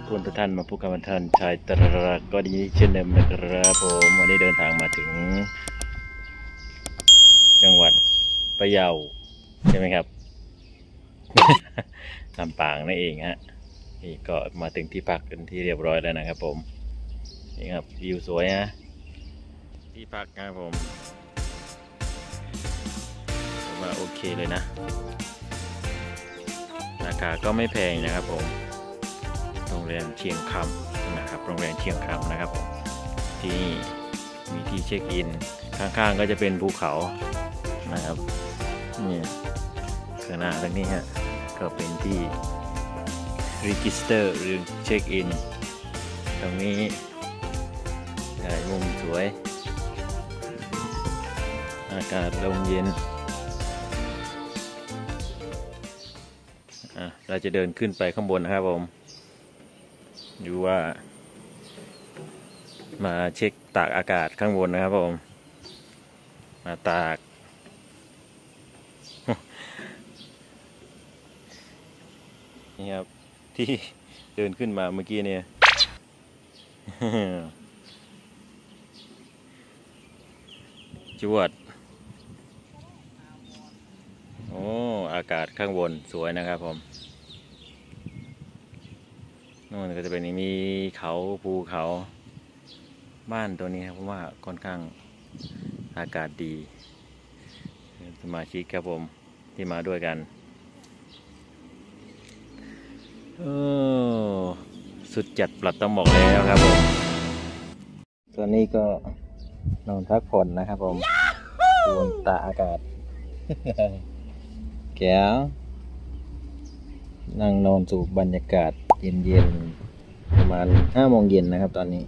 กคนทุกท่านมาพบกับท่านชายตระก็ดีเช่นเดิมนะครับผมวันนี้เดินทางมาถึง จังหวัดพะเยาใช่ไหมครับลำปางนั่นเองฮะนี่ก็มาถึงที่พักกันที่เรียบร้อยแล้วนะครับ ผมนี่ครับวิวสวยฮะที่พักนะครับผมผมว่าโอเคเลยนะราคาก็ไม่แพงนะครับผม โรงแรมเชียงคำนะครับ โรงแรมเชียงคำนะครับผมที่นี่มีที่เช็คอิน ข้างๆก็จะเป็นภูเขานะครับนี่ข้างหน้าตรงนี้ฮะก็เป็นที่ register หรือเช็คอินตรงนี้ได้มุมสวย อากาศลมเย็นเราจะเดินขึ้นไปข้างบนนะครับผม ดูว่า มาเช็คตากอากาศข้างบนนะครับผม มาตาก นี่ครับ ที่เดินขึ้นมาเมื่อกี้เนี่ยจวด โอ้ อากาศข้างบนสวยนะครับผม นู่นก็จะเป็นมีเขาภูเขาบ้านตัวนี้ครับผมว่าค่อนข้างอากาศดี สมาชิกครับผมที่มาด้วยกันโอ้สุดจัดปลัดต้องบอกแล้วครับผมตอนนี้ก็นอนพักผ่อนนะครับผมดวงตาอากาศ แก้ว นั่งนอนสูบบรรยากาศเย็นๆประมาณห้าโมงเย็นนะครับตอนนี้